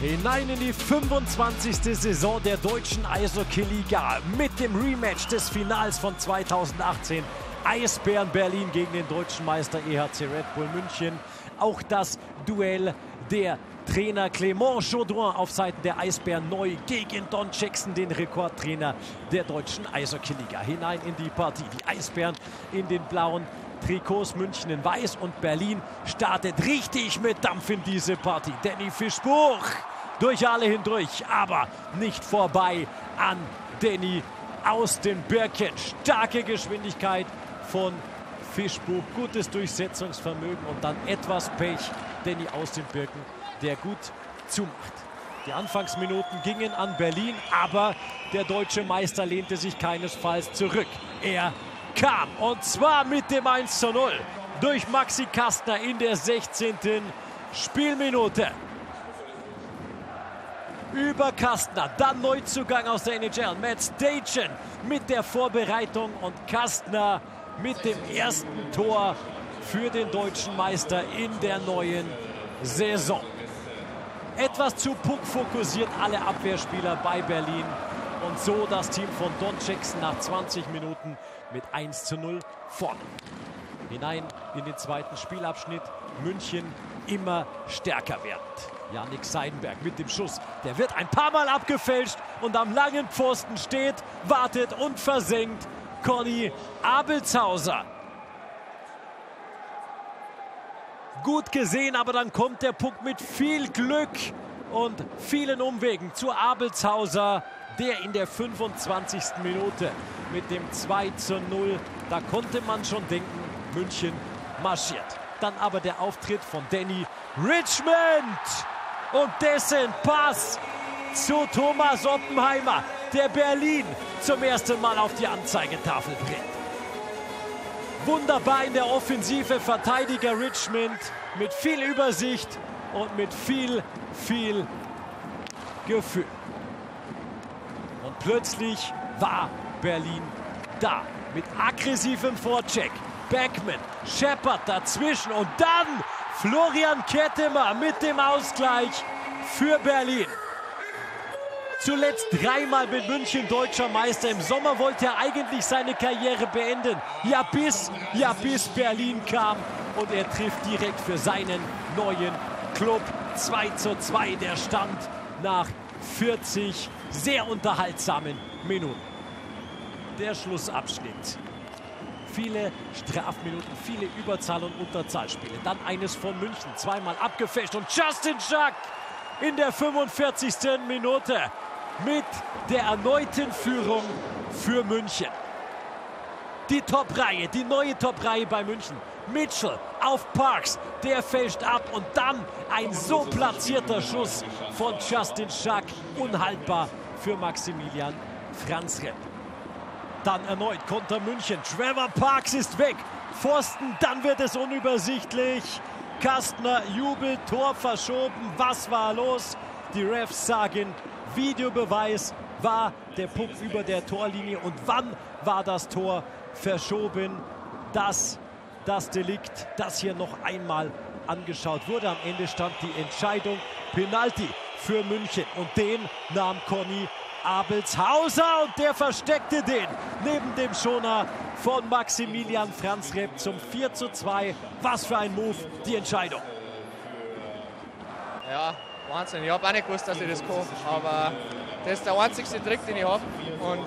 Hinein in die 25. Saison der deutschen Eishockey-Liga mit dem Rematch des Finals von 2018. Eisbären Berlin gegen den deutschen Meister EHC Red Bull München. Auch das Duell der Trainer Clément Chaudron auf Seiten der Eisbären neu gegen Don Jackson, den Rekordtrainer der deutschen Eishockey-Liga. Hinein in die Partie. Die Eisbären in den blauen Trikots München in Weiß und Berlin startet richtig mit Dampf in diese Partie. Danny Fischbuch durch alle hindurch, aber nicht vorbei an Danny aus dem Birken. Starke Geschwindigkeit von Fischbuch, gutes Durchsetzungsvermögen und dann etwas Pech. Danny aus dem Birken, der gut zumacht. Die Anfangsminuten gingen an Berlin, aber der deutsche Meister lehnte sich keinesfalls zurück. Er kam. Und zwar mit dem 1 zu 0 durch Maxi Kastner in der 16. Spielminute. Über Kastner, dann Neuzugang aus der NHL, Matt Stagen mit der Vorbereitung und Kastner mit dem ersten Tor für den deutschen Meister in der neuen Saison. Etwas zu Puck fokussiert alle Abwehrspieler bei Berlin. Und so das Team von Don Jackson nach 20 Minuten mit 1 zu 0 vorne. Hinein in den zweiten Spielabschnitt. München immer stärker werdend. Janik Seidenberg mit dem Schuss. Der wird ein paar Mal abgefälscht und am langen Pfosten steht, wartet und versenkt Conny Abelshauser. Gut gesehen, aber dann kommt der Puck mit viel Glück und vielen Umwegen zu Abelshauser der in der 25. Minute mit dem 2 zu 0. Da konnte man schon denken, München marschiert. Dann aber der Auftritt von Danny Richmond und dessen Pass zu Thomas Oppenheimer, der Berlin zum ersten Mal auf die Anzeigetafel bringt. Wunderbar in der Offensive Verteidiger Richmond mit viel Übersicht und mit viel, viel Gefühl. Und plötzlich war Berlin da. Mit aggressivem Vorcheck. Beckman, Shepard dazwischen und dann Florian Kettemer mit dem Ausgleich für Berlin. Zuletzt dreimal mit München deutscher Meister. Im Sommer wollte er eigentlich seine Karriere beenden. Ja bis, ja bis Berlin kam und er trifft direkt für seinen neuen Club 2 zu 2. Der Stand nach 40 sehr unterhaltsamen Minuten. Der Schlussabschnitt. Viele Strafminuten, viele Überzahl- und Unterzahlspiele. Dann eines von München, zweimal abgefälscht und Justin Schack in der 45. Minute mit der erneuten Führung für München. Die Top-Reihe, die neue Top-Reihe bei München. Mitchell auf Parks, der fälscht ab und dann ein so platzierter Schuss von Justin Schack. Unhaltbar für Maximilian Franzrepp. Dann erneut Konter München. Trevor Parks ist weg. Pfosten, dann wird es unübersichtlich. Kastner jubelt, Tor verschoben. Was war los? Die Refs sagen, Videobeweis war der Puck über der Torlinie. Und wann war das Tor verschoben? Das, das Delikt, das hier noch einmal angeschaut wurde. Am Ende stand die Entscheidung Penalty für München. Und den nahm Conny Abelshauser und der versteckte den neben dem Schoner von Maximilian Franzrepp zum 4 zu 2. Was für ein Move, die Entscheidung. Ja, Wahnsinn. Ich habe auch nicht gewusst, dass ich das kann, aber das ist der einzigste Trick, den ich habe. Und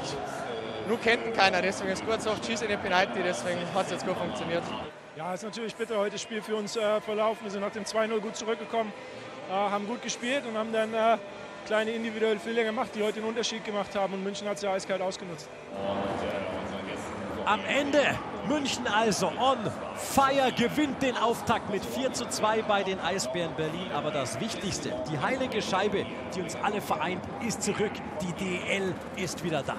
nur kennt ihn keiner, deswegen ist gut so oft schieße in den Penalty, deswegen hat es jetzt gut funktioniert. Ja, es ist natürlich bitter heute das Spiel für uns äh, verlaufen. Wir sind nach dem 2-0 gut zurückgekommen, haben gut gespielt und haben dann äh, kleine individuelle Fehler gemacht, die heute einen Unterschied gemacht haben. Und München hat ja eiskalt ausgenutzt. Am Ende München also on fire gewinnt den Auftakt mit 4 zu 2 bei den Eisbären Berlin. Aber das Wichtigste, die heilige Scheibe, die uns alle vereint, ist zurück. Die DL ist wieder da.